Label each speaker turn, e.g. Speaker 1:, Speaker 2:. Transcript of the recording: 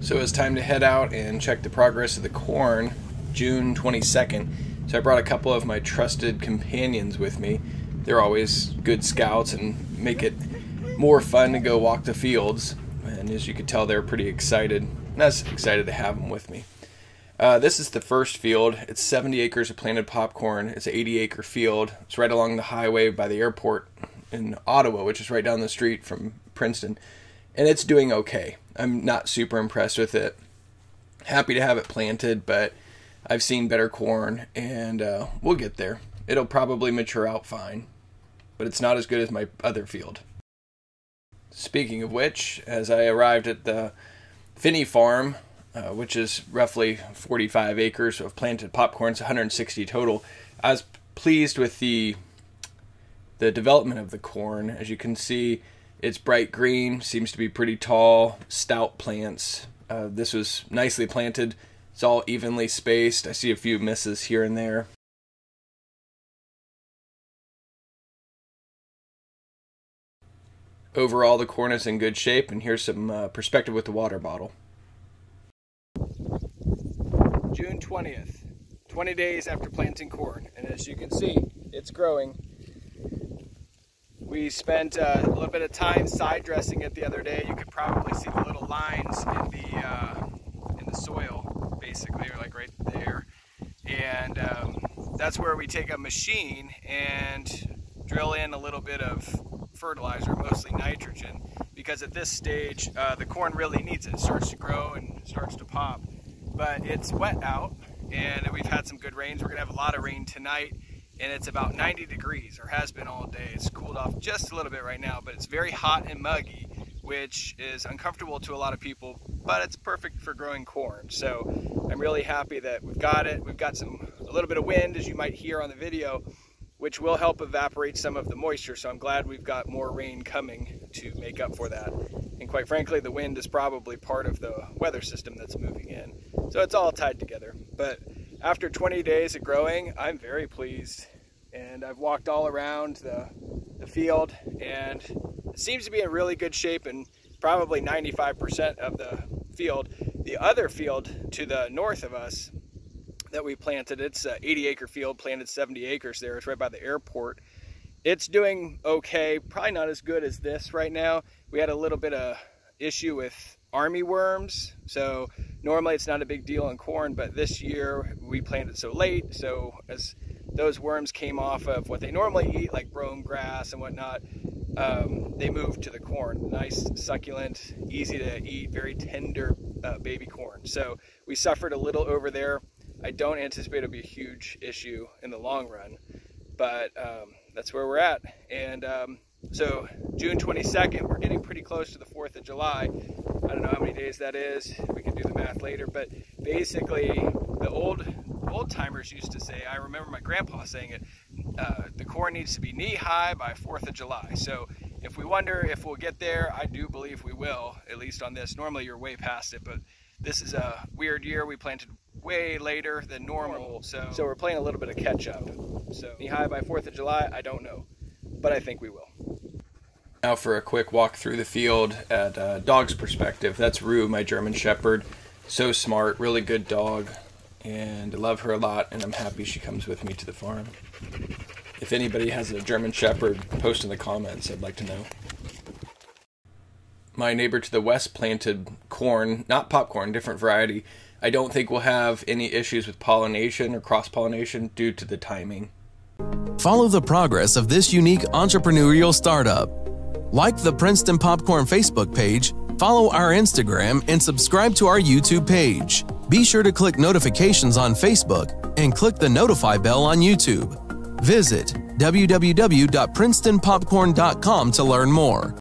Speaker 1: So it's time to head out and check the progress of the corn June 22nd. So I brought a couple of my trusted companions with me. They're always good scouts and make it more fun to go walk the fields. And as you could tell, they're pretty excited. And I was excited to have them with me. Uh, this is the first field. It's 70 acres of planted popcorn. It's an 80 acre field. It's right along the highway by the airport in Ottawa, which is right down the street from Princeton. And it's doing okay. I'm not super impressed with it. Happy to have it planted, but I've seen better corn, and uh, we'll get there. It'll probably mature out fine, but it's not as good as my other field. Speaking of which, as I arrived at the Finney farm, uh, which is roughly 45 acres of planted popcorns, 160 total, I was pleased with the the development of the corn. As you can see, it's bright green, seems to be pretty tall, stout plants. Uh, this was nicely planted. It's all evenly spaced. I see a few misses here and there. Overall, the corn is in good shape, and here's some uh, perspective with the water bottle. June 20th, 20 days after planting corn, and as you can see, it's growing. We spent uh, a little bit of time side dressing it the other day. You could probably see the little lines in the uh, in the soil, basically, like right there. And um, that's where we take a machine and drill in a little bit of fertilizer, mostly nitrogen, because at this stage uh, the corn really needs it. It starts to grow and starts to pop. But it's wet out, and we've had some good rains. We're gonna have a lot of rain tonight and it's about 90 degrees or has been all day. It's cooled off just a little bit right now, but it's very hot and muggy, which is uncomfortable to a lot of people, but it's perfect for growing corn. So I'm really happy that we've got it. We've got some a little bit of wind, as you might hear on the video, which will help evaporate some of the moisture. So I'm glad we've got more rain coming to make up for that. And quite frankly, the wind is probably part of the weather system that's moving in. So it's all tied together. But after 20 days of growing, I'm very pleased. And I've walked all around the, the field and it seems to be in really good shape and probably 95% of the field. The other field to the north of us that we planted, it's an 80 acre field, planted 70 acres there. It's right by the airport. It's doing okay, probably not as good as this right now. We had a little bit of issue with army worms. So normally it's not a big deal in corn, but this year we planted so late. So as those worms came off of what they normally eat, like brome grass and whatnot, um, they moved to the corn. Nice, succulent, easy to eat, very tender uh, baby corn. So we suffered a little over there. I don't anticipate it'll be a huge issue in the long run, but um, that's where we're at. And um, so June 22nd, we're getting pretty close to the 4th of July. I don't know how many days that is. We can do the math later, but basically the old old timers used to say, I remember my grandpa saying it, uh, the corn needs to be knee high by 4th of July. So if we wonder if we'll get there, I do believe we will, at least on this. Normally you're way past it, but this is a weird year. We planted way later than normal, so, so we're playing a little bit of catch up. So knee high by 4th of July, I don't know, but I think we will. Now for a quick walk through the field at uh, dog's perspective. That's Rue, my German Shepherd. So smart, really good dog, and I love her a lot, and I'm happy she comes with me to the farm. If anybody has a German Shepherd, post in the comments. I'd like to know. My neighbor to the west planted corn, not popcorn, different variety. I don't think we'll have any issues with pollination or cross pollination due to the timing.
Speaker 2: Follow the progress of this unique entrepreneurial startup. Like the Princeton Popcorn Facebook page, follow our Instagram, and subscribe to our YouTube page. Be sure to click notifications on Facebook and click the notify bell on YouTube. Visit www.princetonpopcorn.com to learn more.